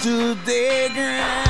Stood their ground.